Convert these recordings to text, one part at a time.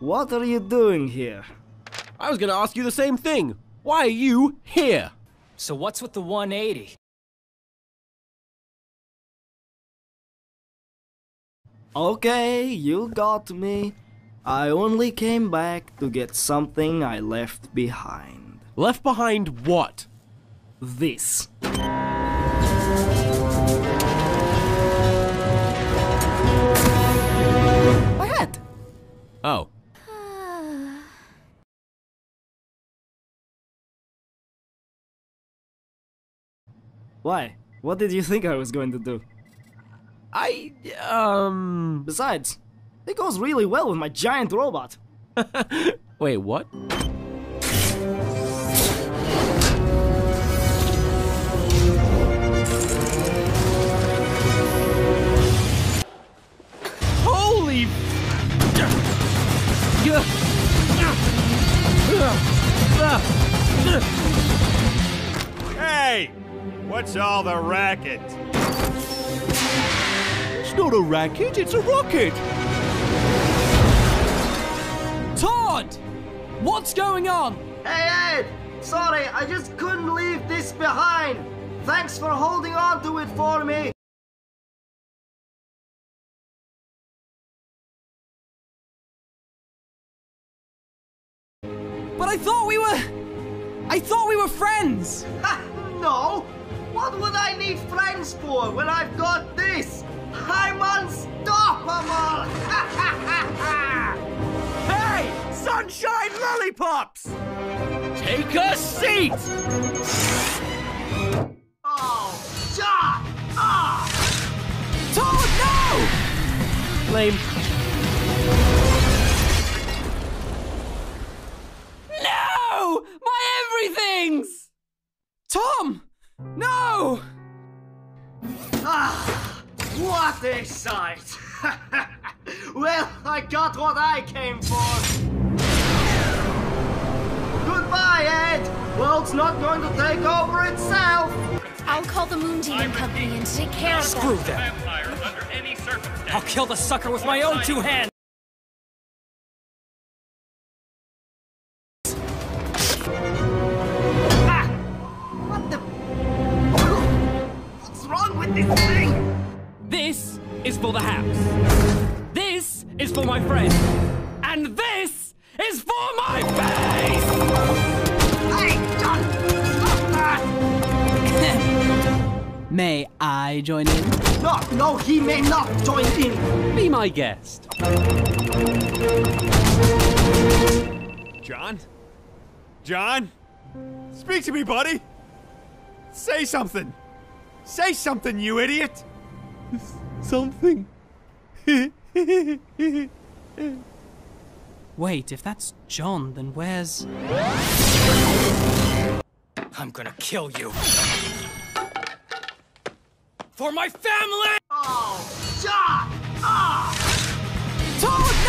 What are you doing here? I was gonna ask you the same thing. Why are you here? So what's with the 180? Okay, you got me. I only came back to get something I left behind. Left behind what? This. Why? What did you think I was going to do? I, um... Besides, it goes really well with my giant robot. Wait, what? Holy... Hey! What's all the racket? It's not a racket, it's a rocket! Todd! What's going on? Hey Ed! Sorry, I just couldn't leave this behind. Thanks for holding on to it for me. But I thought we were... I thought we were friends! What would I need friends for when I've got this? I'm unstoppable! Hey! Sunshine lollipops! Take a seat! oh, John! Ah! Todd, no! Lame. No! My everythings! Tom! No! Ah! What a sight! well, I got what I came for. Goodbye, Ed! World's not going to take over itself! I'll call the Moon Demon Company and take care of Screw them. them! I'll kill the sucker with my own two hands! This is for the house. This is for my friend. And this is for my face! Hey, John! Stop that! May I join in? No, no, he may not join in! Be my guest. John? John? Speak to me, buddy! Say something! Say something, you idiot! Something. Wait, if that's John, then where's. I'm gonna kill you. For my family! Oh, John! Ah! Todd,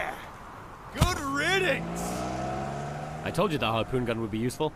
Yeah! Good riddance! I told you the harpoon gun would be useful.